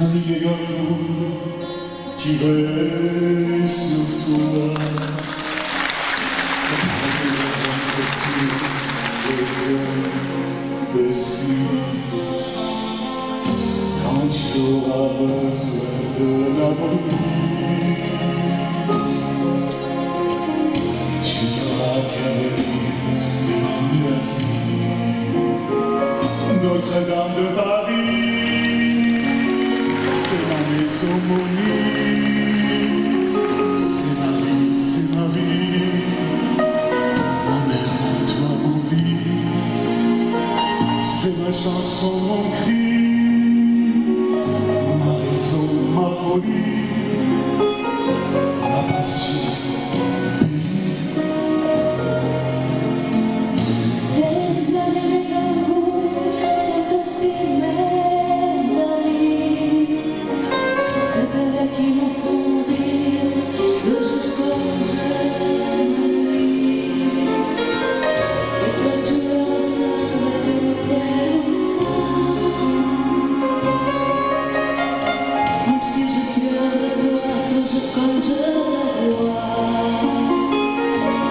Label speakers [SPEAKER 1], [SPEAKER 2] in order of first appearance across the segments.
[SPEAKER 1] mia lune qui veille sur toi. Quand tu auras besoin de l'abri, chanson, mon cri, ma raison, ma folie,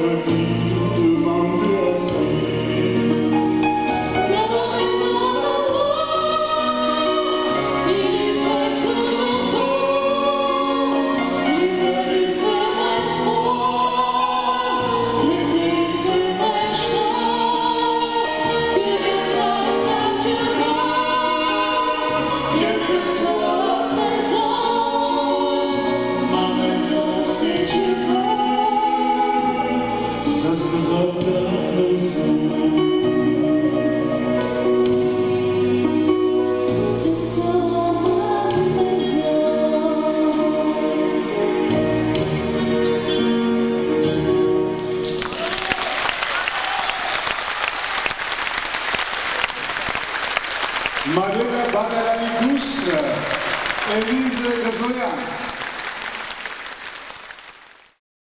[SPEAKER 2] Hallelujah.
[SPEAKER 1] Mariona Bagara-Mikulska, Elizę Gazojan.